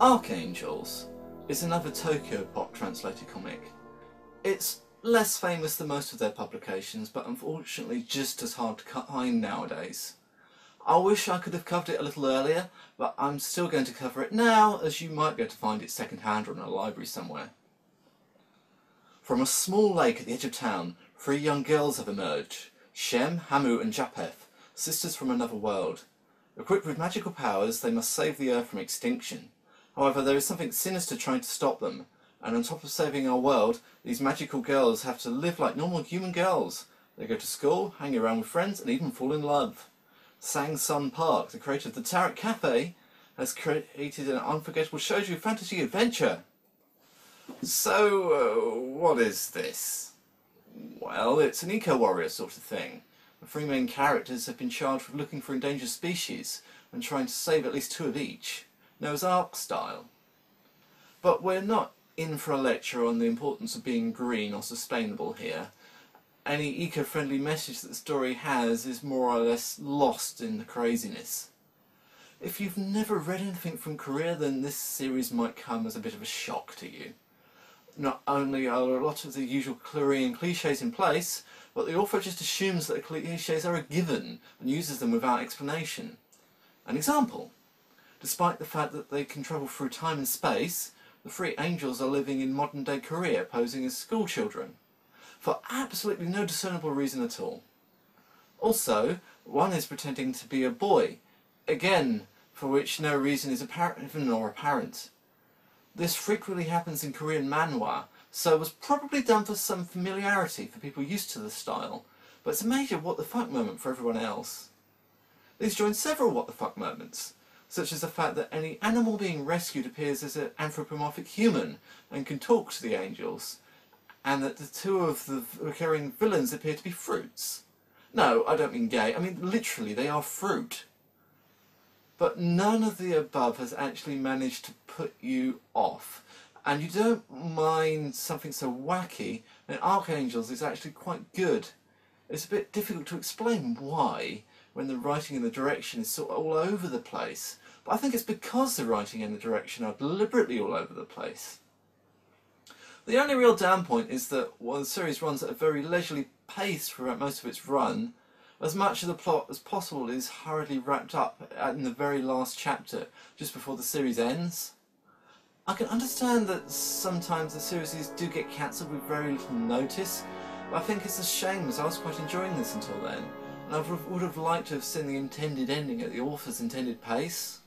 Ark Angels is another Tokyo Pop translated comic. It's less famous than most of their publications, but unfortunately just as hard to find nowadays. I wish I could have covered it a little earlier, but I'm still going to cover it now, as you might be able to find it second-hand or in a library somewhere. From a small lake at the edge of town, three young girls have emerged. Shem, Hamu and Japheth, sisters from another world. Equipped with magical powers, they must save the Earth from extinction. However, there is something sinister trying to stop them, and on top of saving our world, these magical girls have to live like normal human girls. They go to school, hang around with friends, and even fall in love. Sang Sun Park, the creator of the Tarot Cafe, has created an unforgettable shoujo fantasy adventure. So, uh, what is this? Well, it's an eco-warrior sort of thing. The three main characters have been charged with looking for endangered species and trying to save at least two of each. Noah's Ark style. But we're not in for a lecture on the importance of being green or sustainable here. Any eco-friendly message that the story has is more or less lost in the craziness. If you've never read anything from Korea, then this series might come as a bit of a shock to you. Not only are a lot of the usual Korean cliches in place, but the author just assumes that the cliches are a given and uses them without explanation. An example. Despite the fact that they can travel through time and space, the three angels are living in modern-day Korea posing as schoolchildren, for absolutely no discernible reason at all. Also, one is pretending to be a boy, again, for which no reason is apparent nor apparent. This frequently happens in Korean manhwa, so it was probably done for some familiarity for people used to the style, but it's a major what the fuck moment for everyone else. These join several what the fuck moments, such as the fact that any animal being rescued appears as an anthropomorphic human and can talk to the angels, and that the two of the recurring villains appear to be fruits. No, I don't mean gay, I mean literally they are fruit. But none of the above has actually managed to put you off. And you don't mind something so wacky, and Ark Angels is actually quite good. It's a bit difficult to explain why, when the writing and the direction is sort of all over the place. But I think it's because the writing and the direction are deliberately all over the place. The only real down point is that while the series runs at a very leisurely pace throughout most of its run, as much of the plot as possible is hurriedly wrapped up in the very last chapter, just before the series ends. I can understand that sometimes the series do get cancelled with very little notice, but I think it's a shame as I was quite enjoying this until then I would have liked to have seen the intended ending at the author's intended pace.